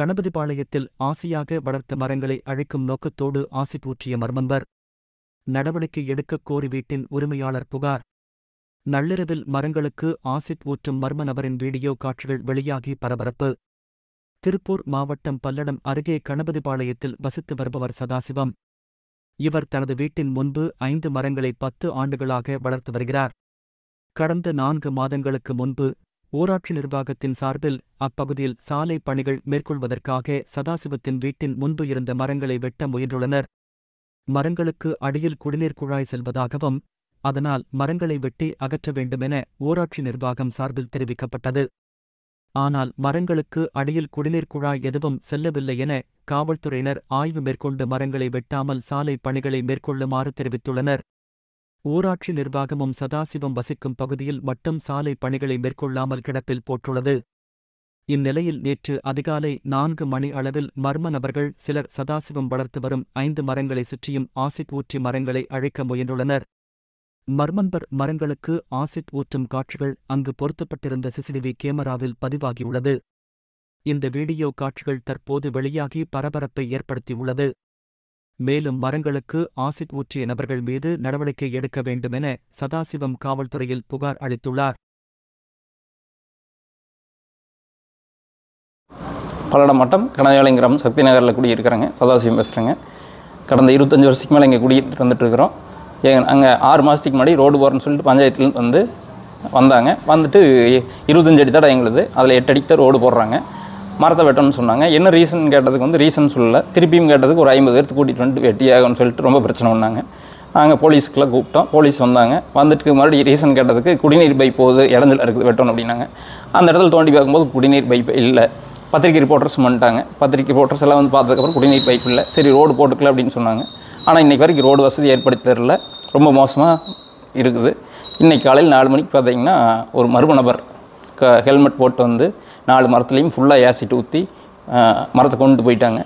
கணபதிபாளையத்தில் ஆசையாக வளர்த்த மரங்களை அழைக்கும் நோக்கத்தோடு ஆசி பூற்றிய மர்மன்பர் நடவடிக்கை எடுக்கக் கோரி வீட்டின் உரிமையாளர் புகார். நள்ளிரவில் மரங்களுக்கு ஆசிட் ஊற்றும் மர்ம நபரின் வீடியோ காட்சிகள் வெளியாகி பரபரப்பு. திருப்பூர் மாவட்டம் பல்லடம் அருகே கணபதிபாளையத்தில் வசித்து வருபவர் சதாசிவம். இவர் தனது வீட்டின் முன்பு ஐந்து மரங்களை பத்து ஆண்டுகளாக வளர்த்து வருகிறார். கடந்த நான்கு மாதங்களுக்கு முன்பு ஊராட்சி நிர்வாகத்தின் சார்பில் அப்பகுதியில் சாலை பணிகள் மேற்கொள்வதற்காக சதாசிவத்தின் வீட்டின் முன்பு இருந்த மரங்களை வெட்ட முயன்றுள்ளனர். மரங்களுக்கு அடியில் குடிநீர் குழாய் செல்வதாகவும் அதனால் மரங்களை வெட்டி அகற்ற வேண்டுமென ஊராட்சி நிர்வாகம் சார்பில் தெரிவிக்கப்பட்டது. ஆனால் மரங்களுக்கு அடியில் குடிநீர் குழாய் எதுவும் செல்லவில்லை என காவல்துறையினர் ஆய்வு மேற்கொண்டு மரங்களை வெட்டாமல் சாலை பணிகளை மேற்கொள்ளுமாறு தெரிவித்துள்ளனர். ஊராட்சி நிர்வாகமும் சதாசிவம் வசிக்கும் பகுதியில் மட்டும் சாலை பணிகளை மேற்கொள்ளாமல் கிடப்பில் போட்டுள்ளது. இந்நிலையில் நேற்று அதிகாலை நான்கு மணி அளவில் மர்ம நபர்கள் சிலர் சதாசிவம் வளர்த்து வரும் ஐந்து மரங்களை சுற்றியும் ஆசிட் ஊற்றி மரங்களை அழைக்க முயன்றுள்ளனர். மர்மன்பர் மரங்களுக்கு ஆசிட் ஊற்றும் காட்சிகள் அங்கு பொருத்தப்பட்டிருந்த சிசிடிவி கேமராவில் பதிவாகியுள்ளது. இந்த வீடியோ காட்சிகள் தற்போது வெளியாகி பரபரப்பை ஏற்படுத்தியுள்ளது. மேலும் மரங்களுக்கு ஆசிட் ஊற்றிய நபர்கள் மீது நடவடிக்கை எடுக்க வேண்டுமென சதாசிவம் காவல்துறையில் புகார் அளித்துள்ளார். பல்லடம் மட்டம் கனவேலை சக்தி நகரில் குடியிருக்கிறேங்க. சதாசிவம் பேசுகிறேங்க கடந்த இருபத்தஞ்சி வருஷத்துக்கு மேலே இங்கே குடியிருந்துட்டு வந்துட்டு இருக்கிறோம் அங்கே ஆறு மாதத்துக்கு முன்னாடி ரோடு போகிறேன்னு சொல்லிட்டு பஞ்சாயத்துலேருந்து வந்து வந்தாங்க. வந்துட்டு இருபத்தஞ்சடி தடை எங்களுது. அதில் எட்டு அடிக்கு தான் ரோடு போடுறாங்க. மரத்தை வெட்டணும்னு சொன்னாங்க. என்ன ரீசன் கேட்டதுக்கு வந்து ரீசன் சொல்லல. திருப்பியும் கேட்டதுக்கு ஒரு ஐம்பது பேர்த்து கூட்டிகிட்டு வந்துட்டு வெட்டியாகும்னு சொல்லிட்டு ரொம்ப பிரச்சனை பண்ணாங்க. நாங்கள் போலீஸ்க்குலாம் கூப்பிட்டோம். போலீஸ் வந்தாங்க. வந்துட்டு மறுபடியும் ரீசன் கேட்டதுக்கு குடிநீர் பைப் போகுது இடத்துல இருக்குது வெட்டணும் அப்படின்னாங்க. அந்த இடத்துல தோண்டி பார்க்கும்போது குடிநீர் பைப் இல்லை. பத்திரிக்கை ரிப்போர்ட்டர்ஸ் பண்ணிட்டாங்க பத்திரிக்கை ரிப்போர்ட்டர்ஸ் எல்லாம் வந்து பார்த்ததுக்கப்புறம் குடிநீர் பைப் இல்லை. சரி ரோடு போட்டுக்கல அப்படின்னு சொன்னாங்க. ஆனால் இன்றைக்கி வரைக்கும் ரோடு வசதி ஏற்படுத்தி தரல. ரொம்ப மோசமாக இருக்குது. இன்றைக்கி காலையில் நாலு மணிக்கு பார்த்தீங்கன்னா ஒரு மர்ம நபர் க ஹெல்மெட் போட்டு வந்து நாலு மரத்துலேயும் ஃபுல்லாக ஏசிட் ஊற்றி மரத்தை கொண்டு போயிட்டாங்க.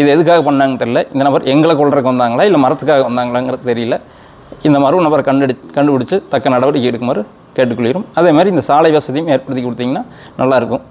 இது எதுக்காக பண்ணாங்கன்னு தெரியல. இந்த நபர் எங்களை கொள்றதுக்கு வந்தாங்களா? இல்லை மரத்துக்காக வந்தாங்களாங்கிறது தெரியல. இந்த மரம் நபரை கண்டுடி கண்டுபிடிச்சி தக்க நடவடிக்கை எடுக்குமாறு கேட்டுக்கொள்கிறோம். அதே மாதிரி இந்த சாலை வசதியும் ஏற்படுத்தி கொடுத்தீங்கன்னா நல்லாயிருக்கும்